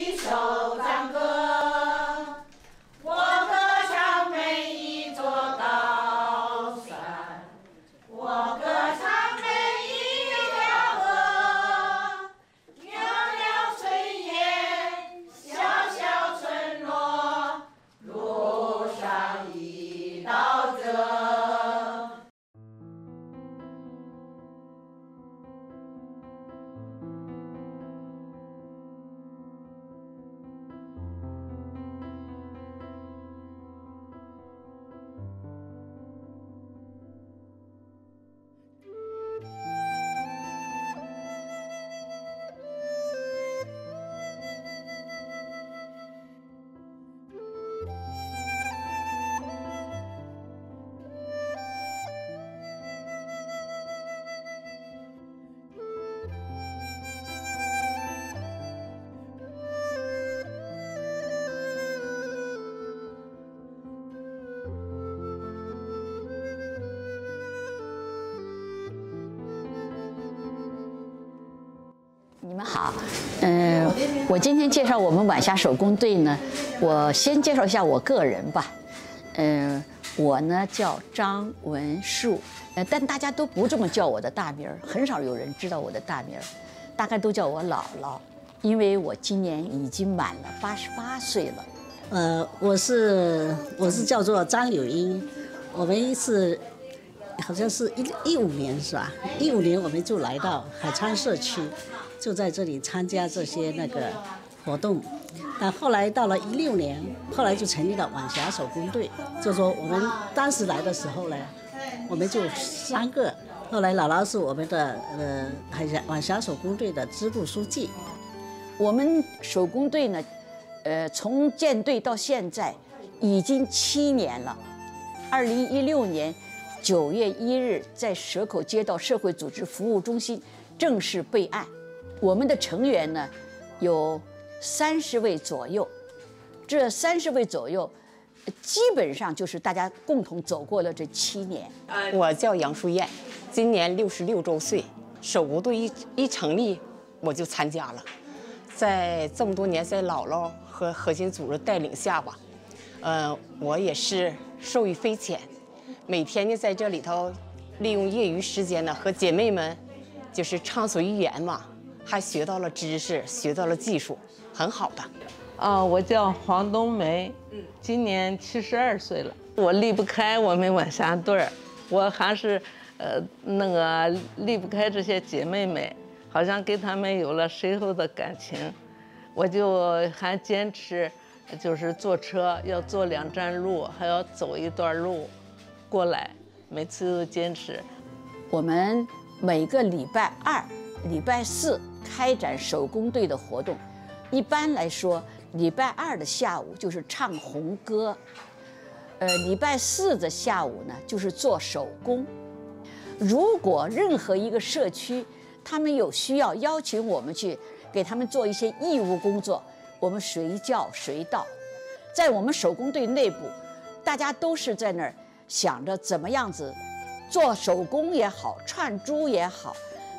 手你们好，嗯、我今天介绍我们晚霞手工队呢，我先介绍一下我个人吧，嗯、我呢叫张文树，呃，但大家都不这么叫我的大名儿，很少有人知道我的大名儿，大概都叫我姥姥，因为我今年已经满了八十八岁了。呃，我是我是叫做张柳英，我们是好像是一一五年是吧？一五年我们就来到海昌社区，就在这里参加这些那个活动。但后来到了一六年，后来就成立了晚霞手工队。就说我们当时来的时候呢，我们就三个。后来姥姥是我们的呃海峡晚霞手工队的支部书记。我们手工队呢，呃，从建队到现在已经七年了。二零一六年九月一日，在蛇口街道社会组织服务中心正式备案。我们的成员呢有三十位左右，这三十位左右，基本上就是大家共同走过了这七年。我叫杨淑燕，今年六十六周岁。手工队一一成立，我就参加了。在这么多年，在姥姥和核心组织带领下吧，呃，我也是受益匪浅。每天呢，在这里头，利用业余时间呢，和姐妹们就是畅所欲言嘛，还学到了知识，学到了技术，很好的。啊，我叫黄冬梅，今年七十二岁了。我离不开我们晚霞队儿，我还是呃那个离不开这些姐妹们，好像跟她们有了深厚的感情。我就还坚持，就是坐车要坐两站路，还要走一段路过来，每次都坚持。我们每个礼拜二、礼拜四开展手工队的活动。一般来说，礼拜二的下午就是唱红歌，呃，礼拜四的下午呢就是做手工。如果任何一个社区他们有需要邀请我们去给他们做一些义务工作，我们随叫随到。在我们手工队内部，大家都是在那儿想着怎么样子做手工也好，串珠也好，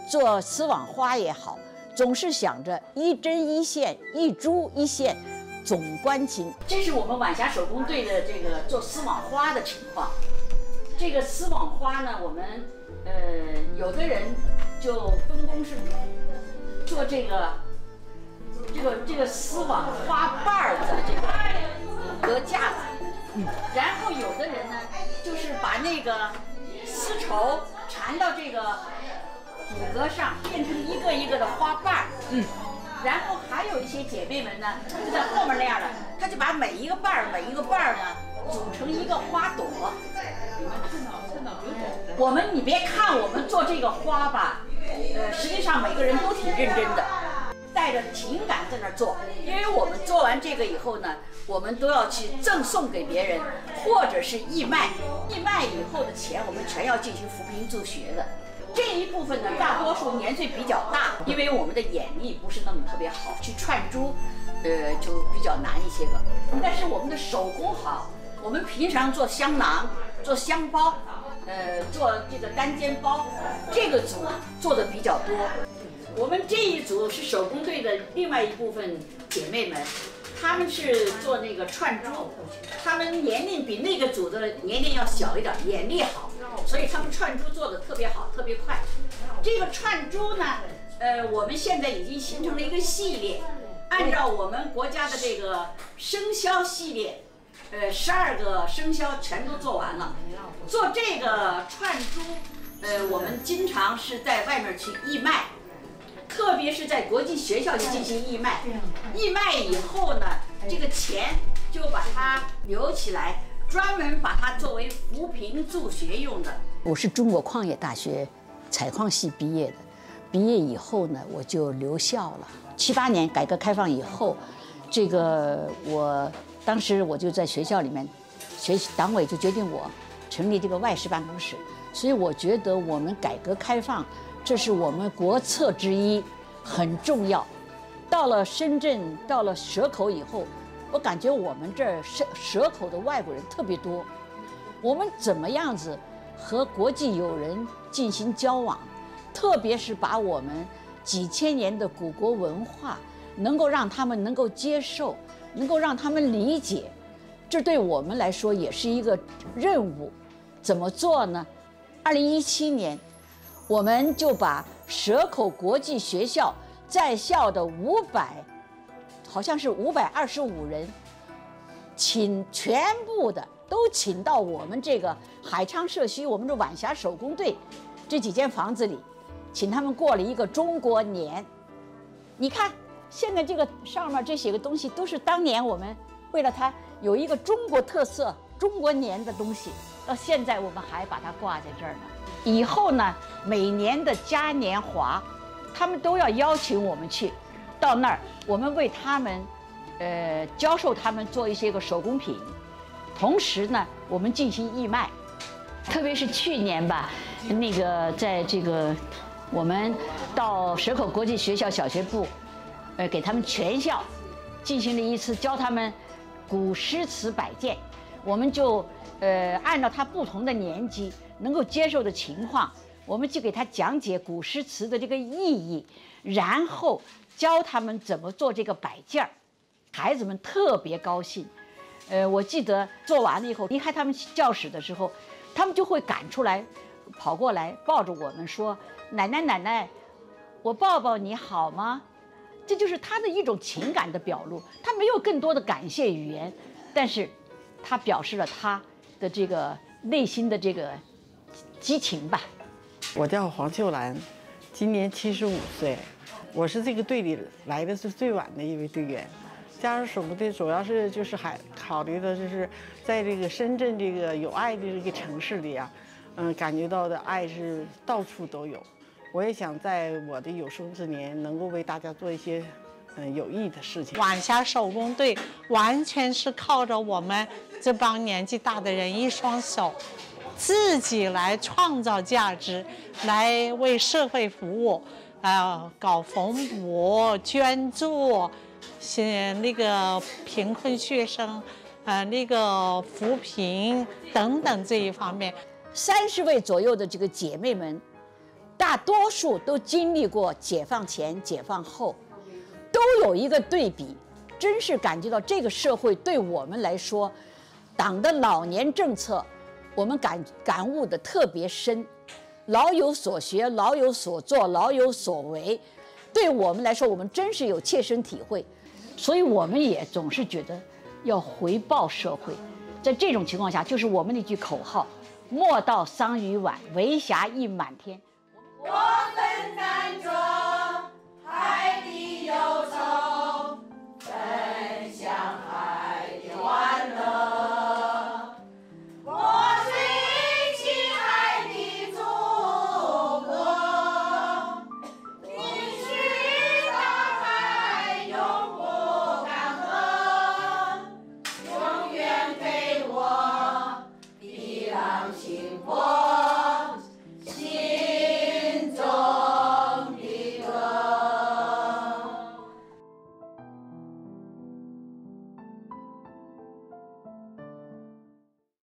做丝网花也好，总是想着一针一线，一珠一线，总关心。这是我们晚霞手工队的这个做丝网花的情况。这个丝网花呢，我们呃有的人就分工是做这个这个这个丝网花瓣儿的这个隔架子，然后有的人呢就是把那个丝绸缠到这个骨骼上，变成一个一个的花瓣儿。嗯。然后还有一些姐妹们呢，就在后面那样的，她就把每一个瓣儿每一个瓣儿呢组成一个花朵。我们你别看我们做这个花吧，呃，实际上每个人都挺认真的，带着情感在那儿做。因为我们做完这个以后呢，我们都要去赠送给别人，或者是义卖。义卖以后的钱，我们全要进行扶贫助学的。这一部分呢，大多数年岁比较大，因为我们的眼力不是那么特别好，去串珠，呃，就比较难一些个。但是我们的手工好，我们平常做香囊、做香包，呃，做这个单肩包，这个组做的比较多。我们这一组是手工队的另外一部分姐妹们，他们是做那个串珠，他们年龄比那个组的年龄要小一点，眼力好，所以他们串珠做的特别好，特别快。这个串珠呢，呃，我们现在已经形成了一个系列，按照我们国家的这个生肖系列，呃，十二个生肖全都做完了。做这个串珠，呃，我们经常是在外面去义卖。特别是在国际学校里进行义卖，义卖以后，这个钱就把它留起来，专门把它作为扶贫助学用的。我是中国矿业大学采矿系毕业的，毕业以后呢，我就留校了。七八年改革开放以后，这个我当时我就在学校里面，学习党委就决定我成立这个外事办公室，所以我觉得我们改革开放。这是我们国策之一，很重要。到了深圳，到了蛇口以后，我感觉我们这儿蛇蛇口的外国人特别多。我们怎么样子和国际友人进行交往？特别是把我们几千年的古国文化，能够让他们能够接受，能够让他们理解，这对我们来说也是一个任务。怎么做呢？二零一七年。我们就把蛇口国际学校在校的五百，好像是五百二十五人，请全部的都请到我们这个海昌社区，我们的晚霞手工队这几间房子里，请他们过了一个中国年。你看，现在这个上面这些个东西，都是当年我们为了它有一个中国特色、中国年的东西，到现在我们还把它挂在这儿呢。以后呢，每年的嘉年华，他们都要邀请我们去，到那儿，我们为他们，呃，教授他们做一些个手工品，同时呢，我们进行义卖，特别是去年吧，那个在这个，我们到蛇口国际学校小学部，呃，给他们全校进行了一次教他们古诗词百件，我们就呃按照他不同的年级。能够接受的情况，我们就给他讲解古诗词的这个意义，然后教他们怎么做这个摆件儿。孩子们特别高兴。呃，我记得做完了以后离开他们教室的时候，他们就会赶出来，跑过来抱着我们说：“奶奶，奶奶，我抱抱你好吗？”这就是他的一种情感的表露。他没有更多的感谢语言，但是他表示了他的这个内心的这个。激情吧！我叫黄秀兰，今年七十五岁，我是这个队里来的是最晚的一位队员。加入手工队主要是就是还考虑的就是在这个深圳这个有爱的这个城市里啊，嗯，感觉到的爱是到处都有。我也想在我的有生之年能够为大家做一些嗯有益的事情。晚霞手工队完全是靠着我们这帮年纪大的人一双手。自己来创造价值，来为社会服务，啊，搞缝补、捐助，写那个贫困学生，啊，那个扶贫等等这一方面。三十位左右的这个姐妹们，大多数都经历过解放前、解放后，都有一个对比，真是感觉到这个社会对我们来说，党的老年政策。我们感感悟的特别深，老有所学，老有所做，老有所为，对我们来说，我们真是有切身体会，所以我们也总是觉得要回报社会。在这种情况下，就是我们那句口号：莫道桑榆晚，为霞溢满天。我